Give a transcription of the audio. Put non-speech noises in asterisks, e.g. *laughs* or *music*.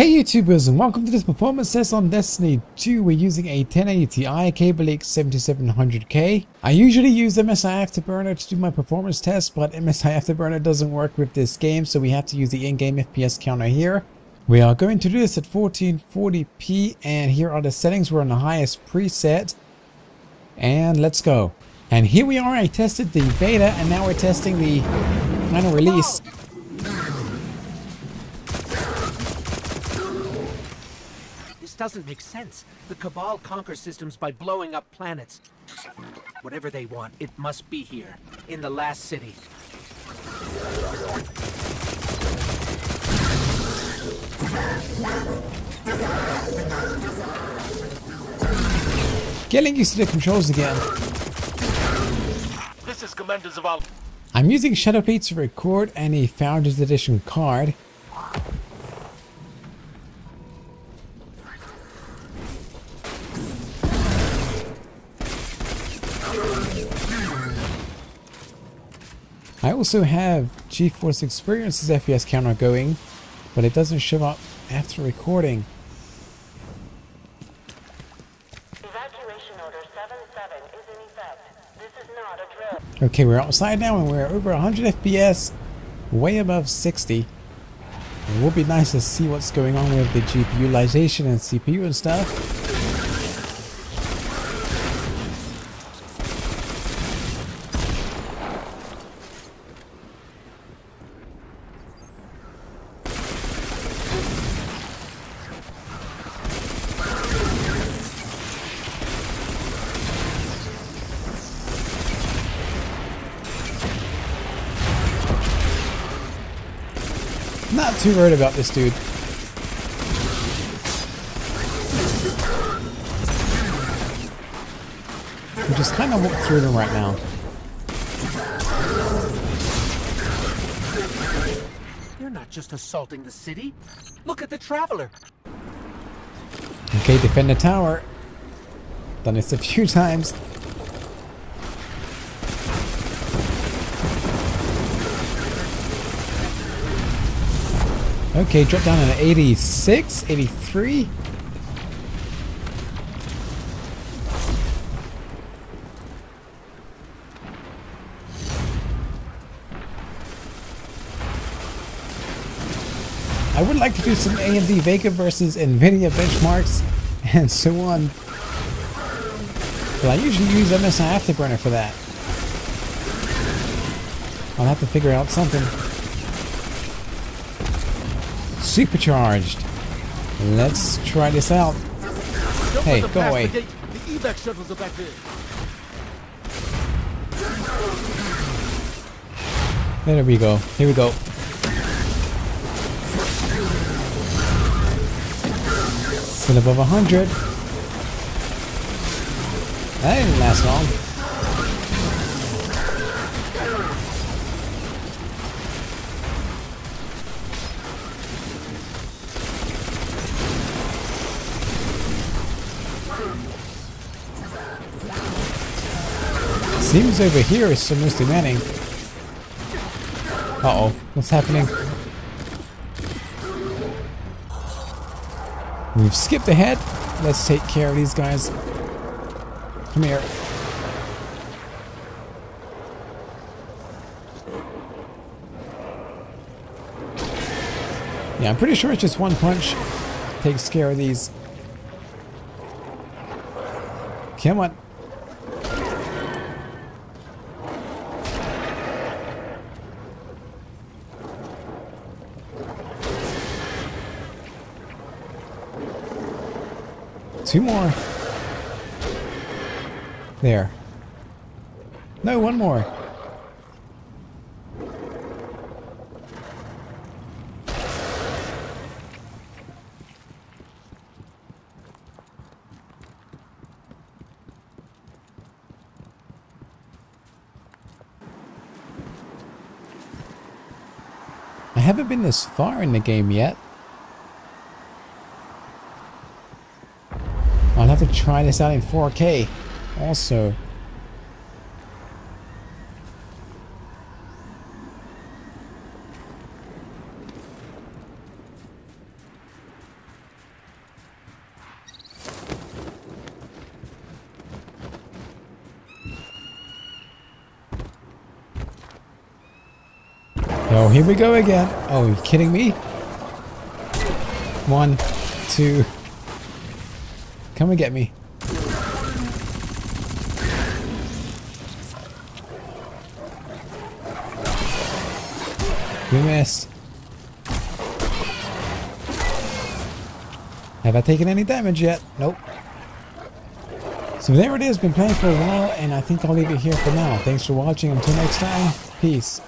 Hey YouTubers and welcome to this performance test on Destiny 2. We're using a 1080 Ti Kaby Lake 7700K. I usually use MSI Afterburner to do my performance test, but MSI Afterburner doesn't work with this game, so we have to use the in-game FPS counter here. We are going to do this at 1440p, and here are the settings. We're on the highest preset, and let's go. And here we are, I tested the beta, and now we're testing the final release. Doesn't make sense. The Cabal conquer systems by blowing up planets. Whatever they want, it must be here, in the last city. Getting used to the controls again. This is Commander Zavala. I'm using Shadow ShadowPlay to record any Founders Edition card. I also have GeForce Experience's FPS counter going, but it doesn't show up after recording. Evacuation order 7-7 is in effect. This is not a drill. Okay, we're outside now and we're over 100 FPS, way above 60. It would be nice to see what's going on with the GPU utilization and CPU and stuff. Not too worried about this dude. We just kind of walk through them right now. You're not just assaulting the city. Look at the Traveler. Okay, defend the tower. Done this a few *laughs* times. Okay, drop down at 86, 83. I would like to do some AMD Vega versus NVIDIA benchmarks *laughs* and so on. But I usually use MSI Afterburner for that. I'll have to figure out something. Supercharged. Let's try this out. Hey, go away. The evac shuttles are back there. There we go. Here we go. Still above 100. That didn't last long. Seems over here is some mostly manning. Uh-oh, what's happening? We've skipped ahead. Let's take care of these guys. Come here. Yeah, I'm pretty sure it's just one punch takes care of these. Come on. Two more. There. No, one more. I haven't been this far in the game yet. I'll have to try this out in 4K also. Oh, here we go again. Oh, are you kidding me? One, two. Come and get me. We missed. Have I taken any damage yet? Nope. So there it is, been playing for a while, and I think I'll leave it here for now. Thanks for watching. Until next time, peace.